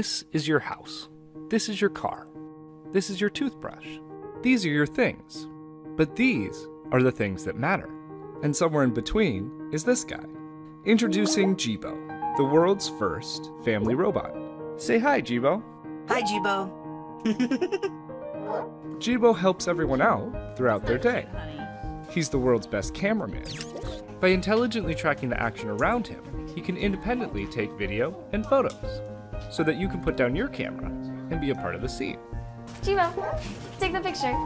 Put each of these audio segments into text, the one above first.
This is your house. This is your car. This is your toothbrush. These are your things. But these are the things that matter. And somewhere in between is this guy. Introducing Jibo, the world's first family robot. Say hi, Jibo. Hi, Jibo. Jibo helps everyone out throughout their day. He's the world's best cameraman. By intelligently tracking the action around him, he can independently take video and photos so that you can put down your camera and be a part of the scene. Jibo, take the picture.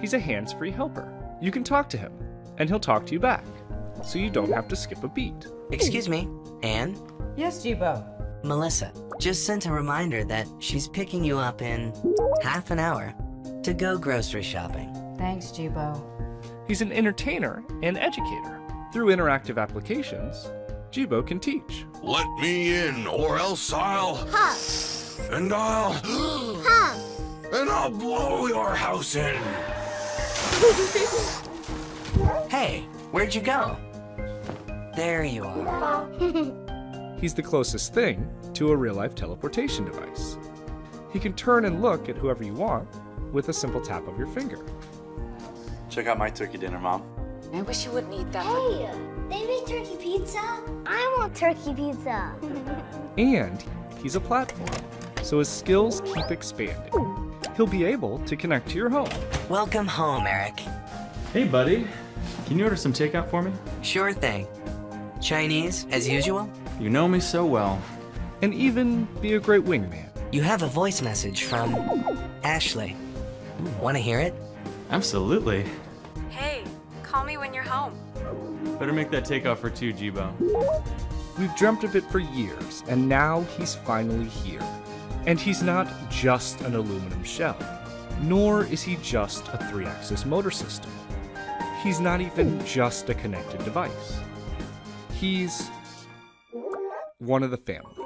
He's a hands free helper. You can talk to him, and he'll talk to you back, so you don't have to skip a beat. Excuse me, Anne? Yes, Jibo. Melissa just sent a reminder that she's picking you up in half an hour to go grocery shopping. Thanks, Jibo. He's an entertainer and educator. Through interactive applications, Jibo can teach. Let me in, or else I'll. And I'll. And I'll blow your house in. Hey, where'd you go? There you are. He's the closest thing to a real life teleportation device. He can turn and look at whoever you want with a simple tap of your finger. Check out my turkey dinner, Mom. I wish you wouldn't eat that. Hey, they make turkey pizza. I want turkey pizza. And he's a platform, so his skills keep expanding. He'll be able to connect to your home. Welcome home, Eric. Hey, buddy. Can you order some takeout for me? Sure thing. Chinese, as usual? You know me so well. And even be a great wingman. You have a voice message from Ashley. Want to hear it? Absolutely. Hey, call me when you're home. Better make that takeoff for two, Jibo. We've dreamt of it for years, and now he's finally here. And he's not just an aluminum shell, nor is he just a three axis motor system. He's not even just a connected device. He's one of the family.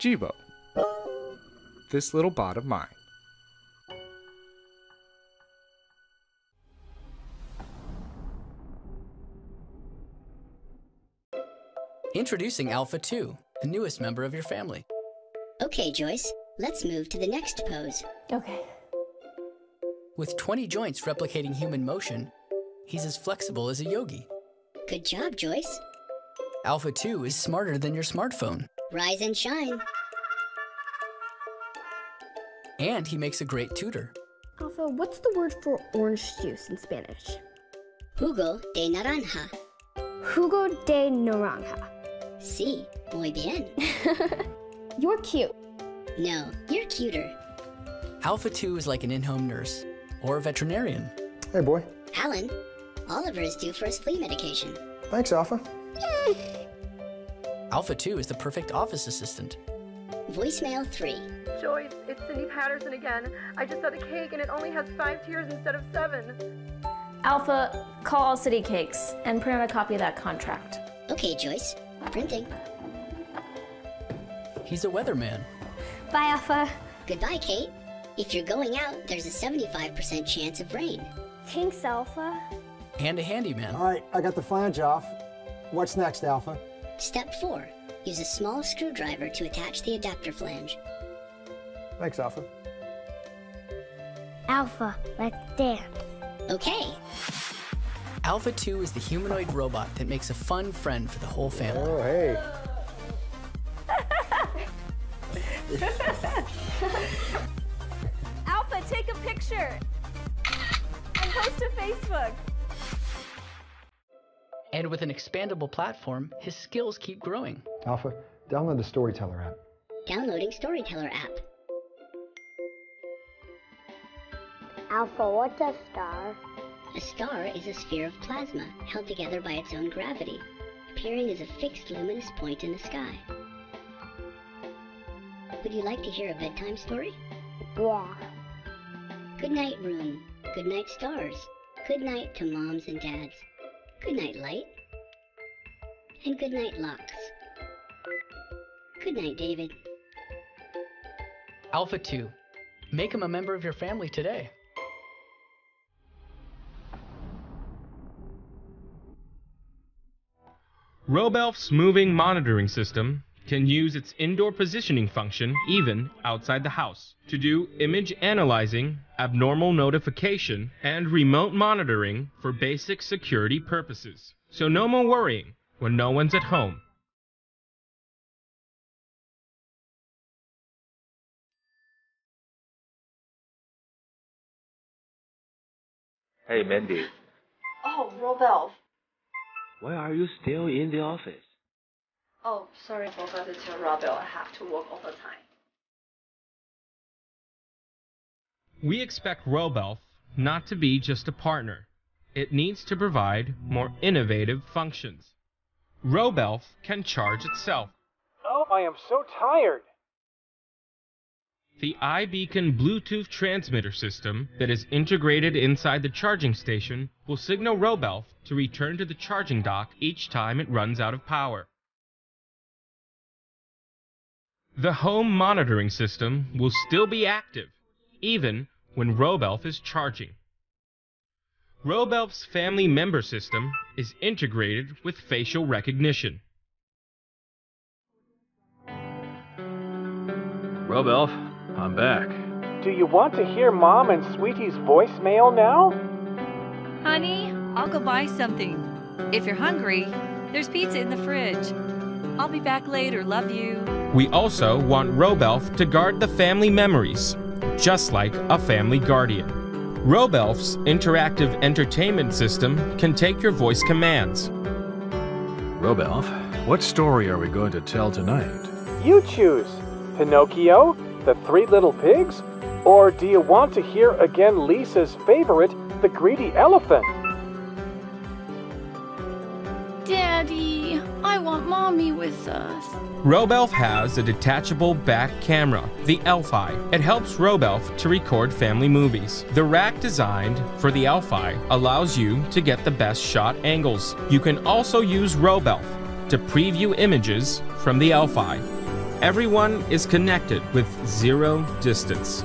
Jibo. This little bot of mine. Introducing Alpha 2, the newest member of your family. Okay, Joyce, let's move to the next pose. Okay. With 20 joints replicating human motion, he's as flexible as a yogi. Good job, Joyce. Alpha 2 is smarter than your smartphone, Rise and shine. and he makes a great tutor. Alpha, what's the word for orange juice in Spanish? Jugo de naranja. Jugo de naranja. Sí, muy bien. You're cute. No, you're cuter. Alpha 2 is like an in home nurse or a veterinarian. Hey, boy. Alan, Oliver is due for his flea medication. Thanks, Alpha. Alpha 2 is the perfect office assistant. Voicemail 3. Joyce, it's Cindy Patterson again. I just saw the cake and it only has five tiers instead of seven. Alpha, call All City Cakes and print out a copy of that contract. Okay, Joyce. Printing. He's a weatherman. Bye, Alpha. Goodbye, Kate. If you're going out, there's a 75% chance of rain. Thanks, Alpha. And a handyman. All right, I got the flange off. What's next, Alpha? Step 4. Use a small screwdriver to attach the adapter flange. Thanks, Alpha. Alpha, let's dance. Okay. Alpha 2 is the humanoid robot that makes a fun friend for the whole family. Oh, hey. Alpha, take a picture and post to Facebook. And with an expandable platform, his skills keep growing. Alpha, download the Storyteller app. Downloading Storyteller app. Alpha, what's a star? A star is a sphere of plasma held together by its own gravity, appearing as a fixed luminous point in the sky. Would you like to hear a bedtime story? Yeah. Good night, room. Good night, stars. Good night to moms and dads. Good night, light. And good night, locks. Good night, David. Alpha 2. Make him a member of your family today. Robelf's moving monitoring system can use its indoor positioning function even outside the house to do image analyzing, abnormal notification, and remote monitoring for basic security purposes. So no more worrying when no one's at home. Hey, Mandy, Oh, Robelf. why are you still in the office? Oh, sorry, I forgot to tell Robelf I have to work overtime. We expect Robelf not to be just a partner. It needs to provide more innovative functions. Robelf can charge itself. Oh, I am so tired. The iBeacon Bluetooth transmitter system that is integrated inside the charging station will signal Robelf to return to the charging dock each time it runs out of power. The home monitoring system will still be active, even when Robelf is charging. Robelf's family member system is integrated with facial recognition. Robelf, I'm back. Do you want to hear Mom and Sweetie's voicemail now? Honey, I'll go buy something. If you're hungry, there's pizza in the fridge. I'll be back later. Love you. We also want Robelf to guard the family memories, just like a family guardian. Robelf's interactive entertainment system can take your voice commands. Robelf, what story are we going to tell tonight? You choose. Pinocchio, The Three Little Pigs, or do you want to hear again Lisa's favorite, The Greedy Elephant? Want mommy with us. Robelf has a detachable back camera, the Elfi. It helps Robelf to record family movies. The rack designed for the Elfi allows you to get the best shot angles. You can also use Robelf to preview images from the Elfi. Everyone is connected with zero distance.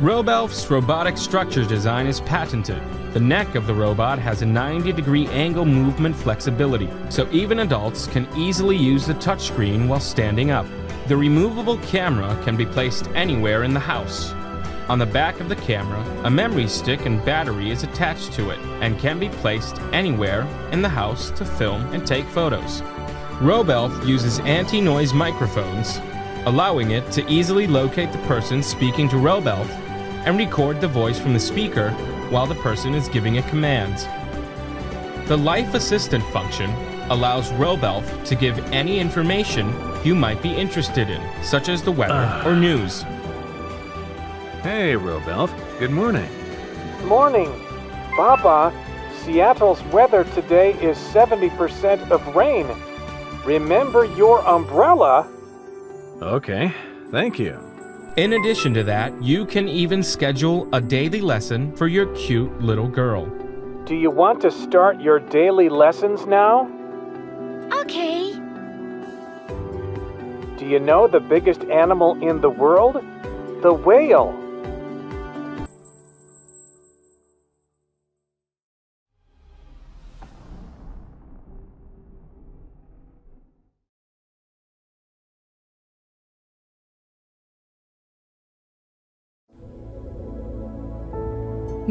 Robelf's robotic structure design is patented. The neck of the robot has a 90 degree angle movement flexibility, so even adults can easily use the touchscreen while standing up. The removable camera can be placed anywhere in the house. On the back of the camera, a memory stick and battery is attached to it and can be placed anywhere in the house to film and take photos. Robelf uses anti-noise microphones, allowing it to easily locate the person speaking to Robelf and record the voice from the speaker while the person is giving a command. The Life Assistant function allows Robelf to give any information you might be interested in, such as the weather ah. or news. Hey, Robelf, good morning. Morning. Baba, Seattle's weather today is 70% of rain. Remember your umbrella? Okay, thank you. In addition to that, you can even schedule a daily lesson for your cute little girl. Do you want to start your daily lessons now? Okay. Do you know the biggest animal in the world? The whale.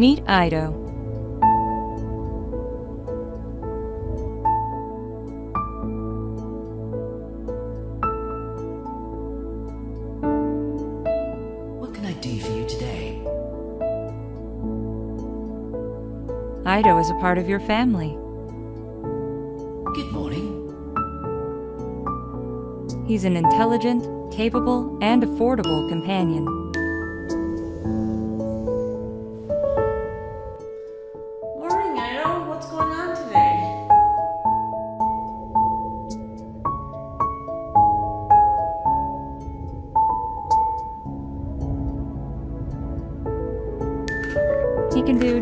Meet Aido. What can I do for you today? Aido is a part of your family. Good morning. He's an intelligent, capable, and affordable companion.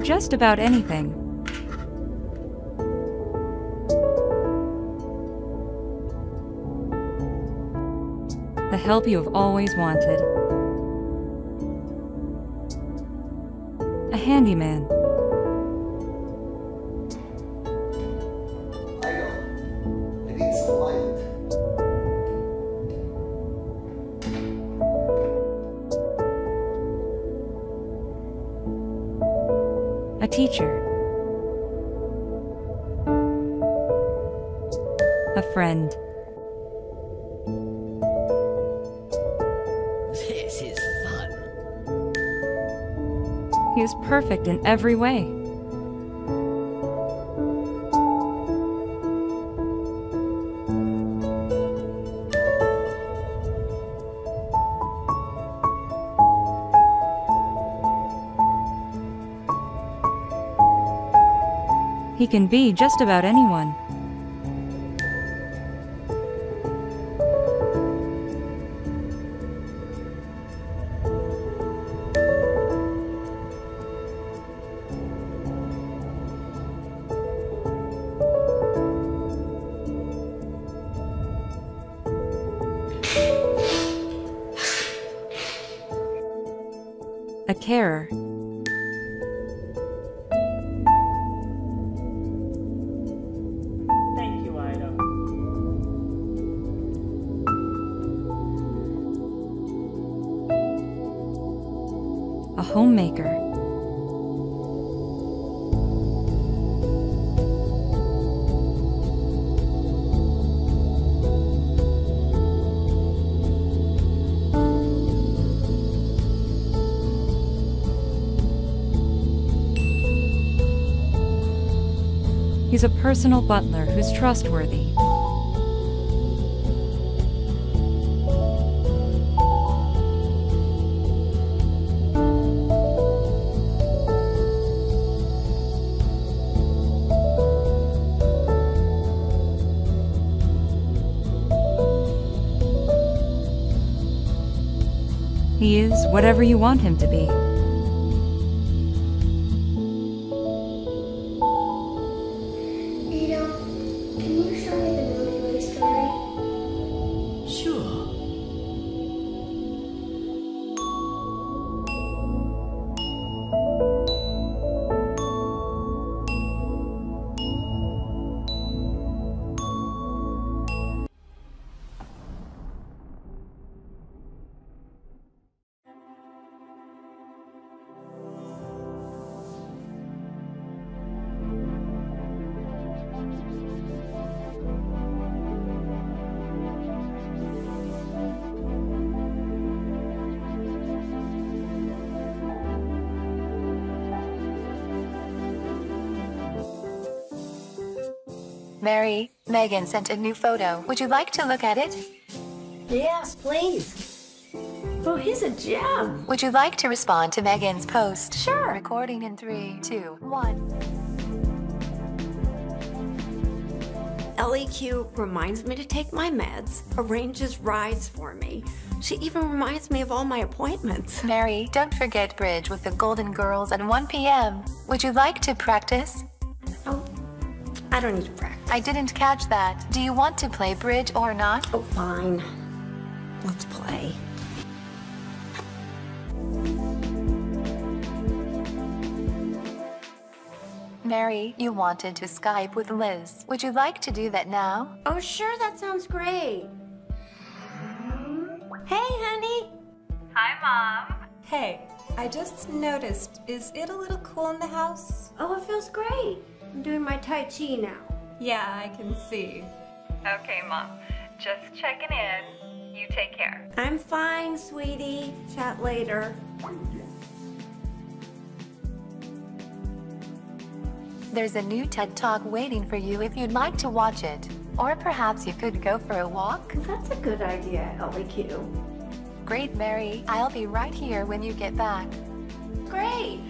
Just about anything. The help you have always wanted. A handyman. Teacher. A friend. This is fun. He is perfect in every way. Can be just about anyone. A carer. Homemaker. He's a personal butler who's trustworthy. Whatever you want him to be. Mary, Megan sent a new photo. Would you like to look at it? Yes, please. Oh, he's a gem. Would you like to respond to Megan's post? Sure. Recording in three, two, one. ElliQ reminds me to take my meds, arranges rides for me. She even reminds me of all my appointments. Mary, don't forget bridge with the Golden Girls at 1 p.m. Would you like to practice? I don't need to practice. I didn't catch that. Do you want to play bridge or not? Oh, fine. Let's play. Mary, you wanted to Skype with Liz. Would you like to do that now? Oh, sure, that sounds great. Hey, honey. Hi, Mom. Hey, I just noticed, is it a little cool in the house? Oh, it feels great. I'm doing my Tai Chi now. Yeah, I can see. Okay, Mom. Just checking in. You take care. I'm fine, sweetie. Chat later. There's a new TED Talk waiting for you if you'd like to watch it. Or perhaps you could go for a walk. That's a good idea, ElliQ. Great, Mary. I'll be right here when you get back. Great.